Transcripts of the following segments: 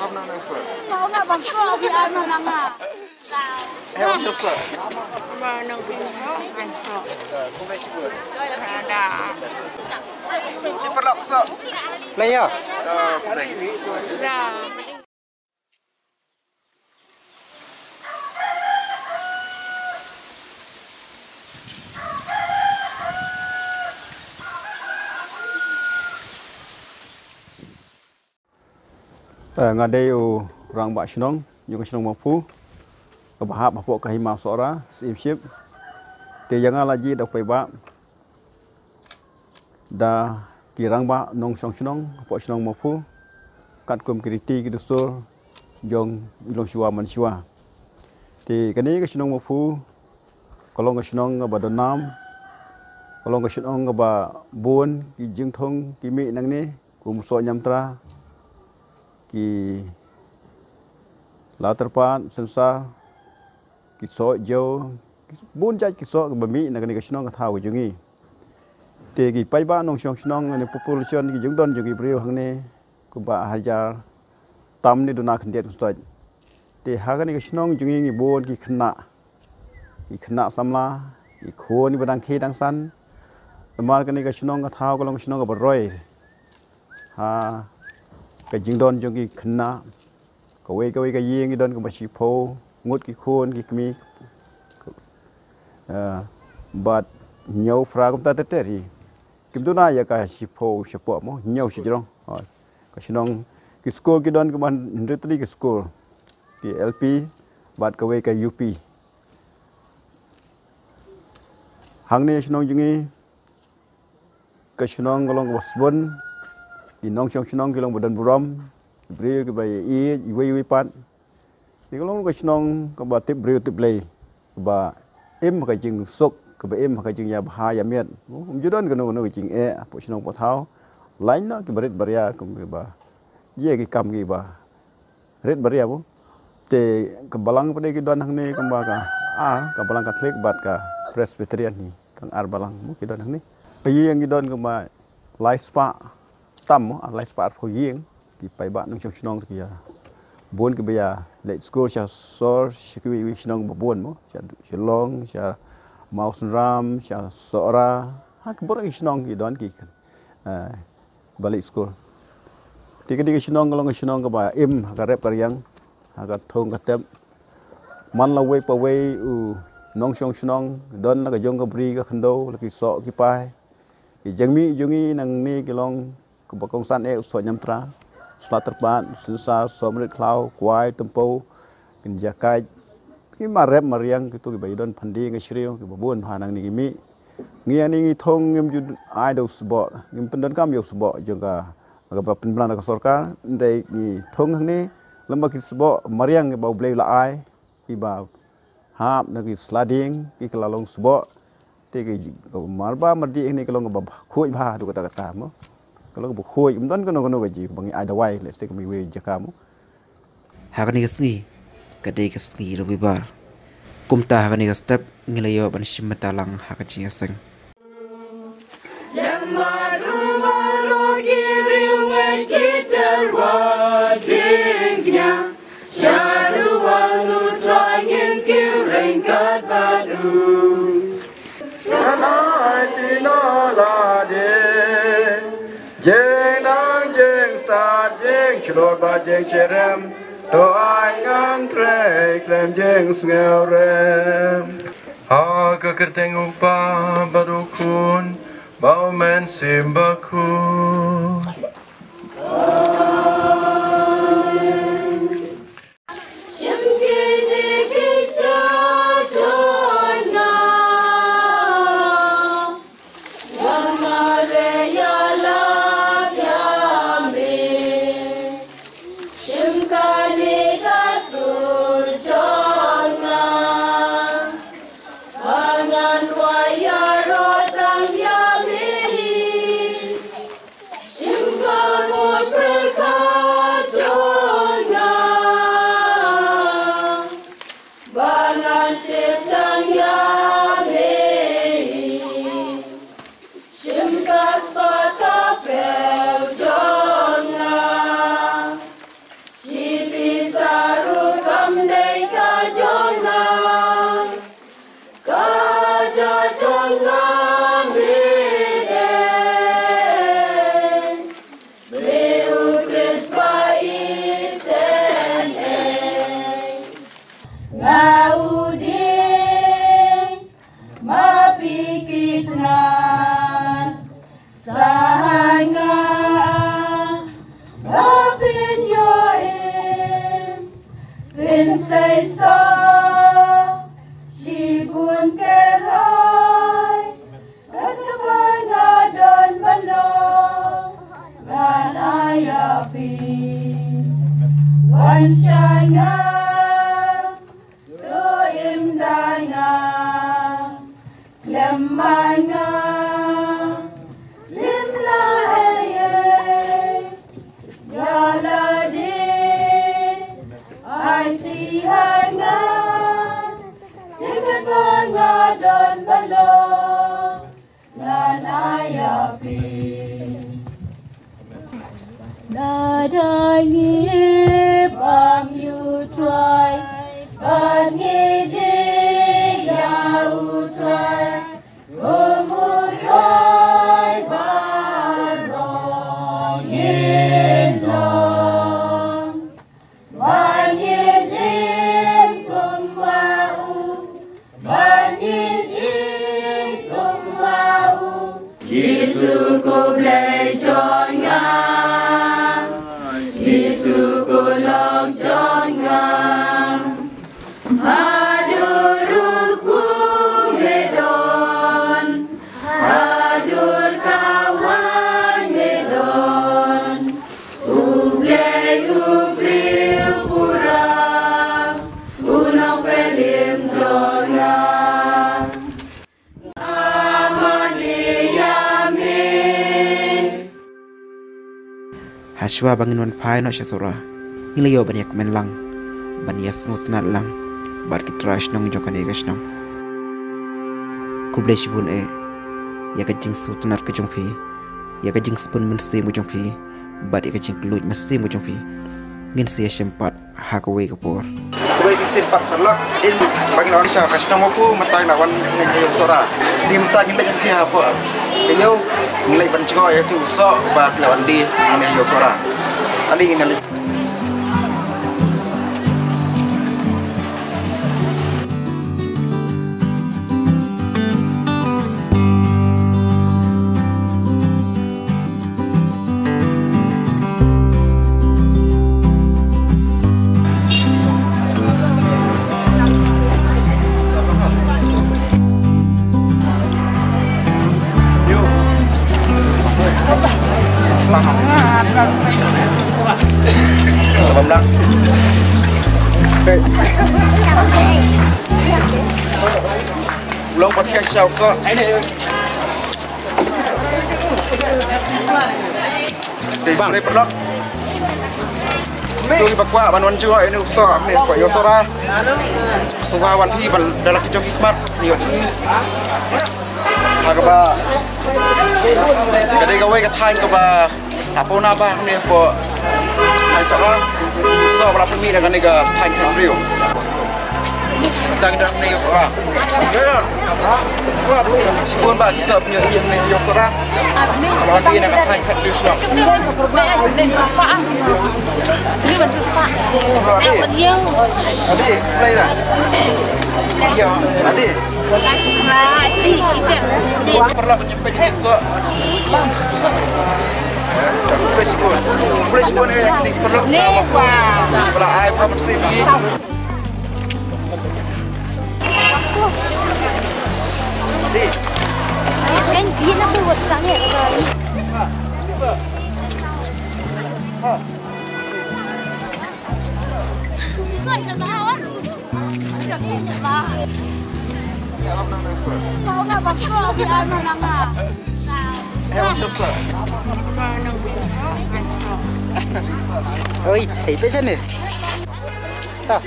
hôm nay đang sợ Mau nak bangsa bi ana nanga. em không sợ mà nông dân họ ăn họ không phải sipur đã sipur lắm sợ lấy à ờ không đấy ra Eh, ngadai u rang ba shnong nyuk shnong mapu. Bah ba pok ka hima sora sim ship te yanga la ji dak pai ba da ki ba nong shong shnong po shnong mapu. Kat kum kriti ki dusto jong ilong shua man shua te kani ka shnong mapu kolong ka shnong ba da nam kolong ka shnong ba bon ki jing thong ki me nang ne kum so nyam tra ki la terpan sensa ki so jo bun ja ki so ba mi na ni ka shnong tha wi jungi. Te gi pai ba nong shong shnong ni population ki jung don jungi priu hang ne ku ba hajar tam ni dunak ndet ku stoi te ha ga ni shnong jungi ni bun ki khna ki khna samla ki kho ni ba dang khe dang san. Ma ka ni ka shnong ka tha ko long shnong ka ba roi ha กจิงดอนจงกีขนากเวกเวกยงกีดอนกมาชีโพงดกีโคนกีมีบัดเหนียวฟรากุมตาเตเตรีกิมตุนายากาชิโพชปอมเหนียวชิจรองกชนองกิสกูลกิดอนกมาหนึ่ตรีกิสกูลกีเอลพีบัดกเวกยูพีหังนี้ชนองจึงีกชนองกลองวสบน inong chong chong ke badan buram bri ke bai i wei wei pat. Ni ke long ke chong ko ba tip bri tip lei ba em ka jing sok ke ba em ka jing ya ba ha ya met um judon ke no no ke jing e po chong po thao. Lain na ke berit beria ke ke ba ye ke kam ke ba red beria bu. Te ke balang pade ke don hang ne ke ba ka a ke balang ka klik bat ka presbyterian ni kang ar balang mu ke don hang ni. Ayi yang ke don ke ba life spa tam a ah, life part ko ying ki pai ba nong chong chong ki ya bon ki ya let school sha sor shi ki wi chong ba bon mo sha long sha mouse ram sha sora ha ki bor ki chong ki don ki ka balik school. Tiga tiga chong long chong ba im ga rep ka yang ha thong ka tem. Man la wei pa wei u nong chong chong don la ga jong ka bri ka khando la ki so ki pai. Ki jeng jungi nang ni ki long កំពង់សានអេសុញ្ញមត្រាស្វាត្របានសិសាសមរិទ្ធក្លោគួយតំពោកញ្ញាកាច់គីមារេបមរៀងគីទូគីបៃដុនផាន់ឌីងឈ្រៀងគីបបួនផានងនេះគីមីងៀនងីធងញឹមយុអាយដូសបកញឹមពិនដុនកំយកសបកជាងកាកបពិនផ្លានកសរការនេះងីធងនេះលំបកសបកមរៀងបោប្លេឡាអាយគីបាហាប់នឹងស្លាឌីងគីក្លាឡុងសបកទីគីកមារបាមរឌីងនេះក្លងកបខួយផាទូកតកតាមក kalau bu khoi um don kono kono gaji bangi ada wai let's take me we jakamu hakani gasngi kade gasngi robibar kumta hakani ga step ngilayo ban shimata lang hakachi asang Lemmaru marogi ringe kitarwa jingnya chlor ba jeng cherem To ai ngan tre klem jeng sngerem Ha ka kerteng upa barukun Bau men simbakun Shimgini Lord, I need. Hashwa bangin wan pai no shasura. Ngilayo banyak men lang. Banya snut nat lang. Bar ki trash nong jong kane gash nong. Kuble shibun e. Ya ka jing sut nat ka jong pi. Ya ka jing spun men se mu jong pi. Bar ya ka jing kluj mas se mu jong pi. Ngin se shempat ha ka we ka por. Kubai sisi empat perlok in bagi orang Isya kasih nama aku matang nak wan ngayau sora di matang ngilai yang tiap apa. Ngayau ngilai bancuko ya tu so bak lawan di ngayau sora adi ngilai ពេកលោកបាត់ឆែកសោកសោះអីនេះបាទប្រដកជួយបកវ៉ាបានវ៉ាន់ជួយឲ្យនេះសោះនេះបើយកសរ៉ាសវ៉ាវ៉ាន់ធីបានដល់គេចុះគេខ្មាត់នេះថាកបាកដេកវ៉ៃកថាញ់កបា Apa na ba ni po. Hai sora. So bala pemi dengan ni ka tain kan rio. Tang dah ni yo sora. Sebelum ba kisah punya yang ni yo sora. Kalau nanti nak kan rio sora. Adi, adi, play dah. Ya, adi. Perlu menyimpan ini so. Fresh pun, fresh pun eh ini perlu. Kalau air apa mesti begini. Adi, Anh biết nó cứ vượt sáng nhẹ rồi. Người sẽ bao á. Chẳng biết sẽ bao. Mau nào bác pro thì ai mà nặng à. eh macam so. Ba nang pinho an ho. Oi, hey, pesan ni. Tak.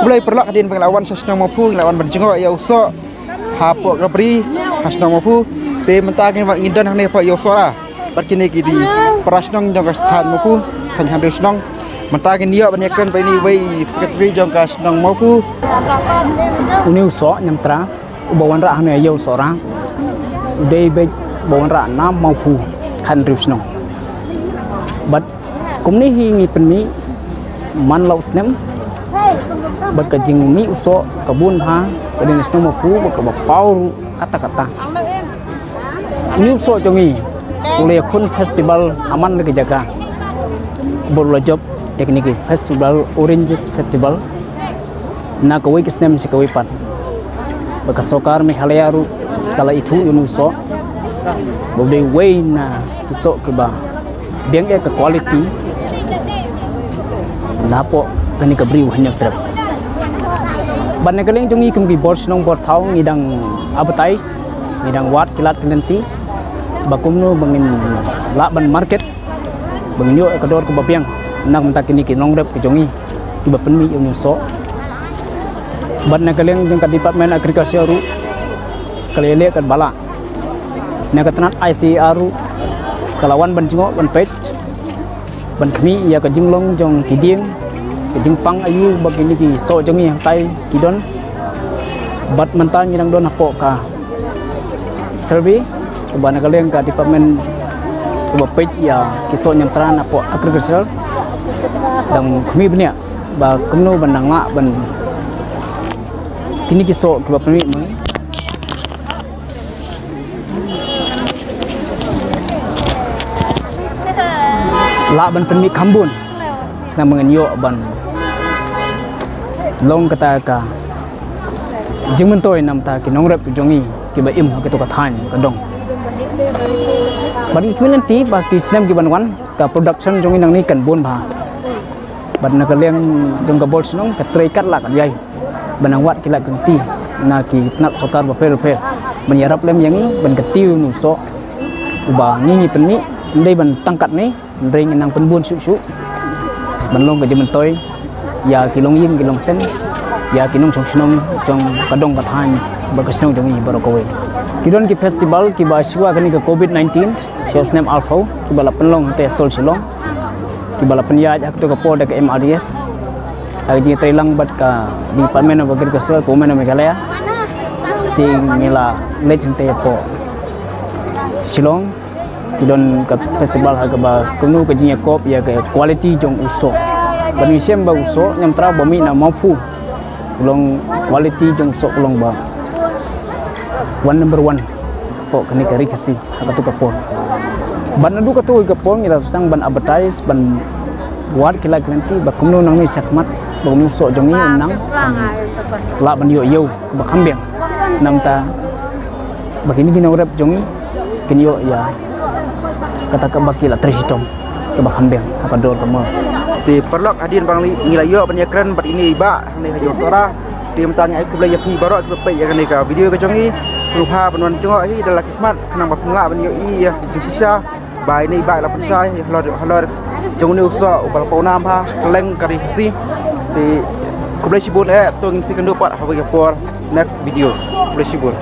Mulai perlak kadin penglawan sasna mapu lawan berjengok ya usok hapok rabri hasna mapu te mentagin wat ngidan hang ne pa yo sora berkini kiti prasnong jong kastan mapu tan han resnong mentagin dia banyakan pa ini wei sekretari jong kasnong mapu uni uso nyam tra ubawan ra hanu ayo sora dei be bawan ra nam mau pu kan rifsno but kumni hi ngi penmi man lau snem. Bat ka jing mi uso kabun ha kadin sno mau pu ka ba pau kata kata ni uso jongi Kuliah kun festival aman lagi jaga. Boleh job yakni ki festival Oranges Festival. Na kawai kisnem si kawai pan. Baka sokar Meghalaya ru kala itu yunu so. Boleh way na kisok ke ba. Biang ya ke quality. Napo kani kabri hanya trap. Ban nagaling jungi kum ki bor sinong bor thau ngidang advertise ngidang wat kilat kelenti bakumno bangin laban market bangin yo ekador ke bapiang nak mentak kini ki nong rep ke jongi. Ki bapen mi yung so ban nagaling jung ka department agriculture ru kalele kat bala nagatanat ICR ru kalawan ban jingo ban pet ban kami ya ka jinglong jong kiding kejing pang ayu begini ki so jongi tai kidon. Bat mentan yang don apo ka. Survey kebana kalian ka department ke page ya kiso yang teran apo agriculture dan kami benia ba kemno bandang la ban kini kiso ke bapmi mai la ban penmi kambun. Na mengenyo ban. Long kata ka. Jing men toy nam ta ki nong rep jongi ki ba im ka to ka than ka dong. Ban ki nanti ba ki snam ki ban wan ka production jongi nang ni kan bon ba ban na ka leng jong ka bol snong ka trai kat la kan yai. Ban wat ki la kan ti na ki nat sokar ba pel pel ban yarap lem yang ni ban ka tiu nu so ba ni ni pen ni ndai ban tangkat ni ndai nang pen bun su su ban long ka jing men toy ya ki long yin ki long sen. Ya ki nong chong chnong chong kadong ka than ba ka chnong jong i baro ko we ki don ki festival ki ba shwa ka ni ka covid 19 shel snam alpha. Ki ba la penlong te sol chlong ki ba la pen ya ak to ka po da ka mrds ag ji trailang bat ka department of agriculture ko mena meghalaya. Ti ngila legend te po silong ki don ka festival ha ka ba kunu ka jinya kop ya ka quality jong usok. Bani siam ba uso nyam tra ba mi na ulong quality jong sok ulong ba. One number one po kani kari kasi haka tu kapon ban nadu ka tu kapon ila sang ban advertise ban buat kila klanti ba kumno nang ni sakmat ba kumno sok jong ni nang. la ban yo yo ba kambing. Nam ta ba kini kini urap jong ni kini yo ya. Kata ka ba kila trisitong ke ba kambing haka dor kamar ti perlok adin bang li ngila yo ban yakran bat ini ba ne hayo sora ti mtang ai kubla yapi baro ke pe ya ka video ka jongi suha banwan jongo hi dalak hikmat kana ba ngla ban yo i ya sisa bai ni ba la pensai halor halor jong ni uso ubal pa unam ha. Keleng kari si ti kubla sibun eh tu ngisi kendo pat ha ba por next video kubla sibun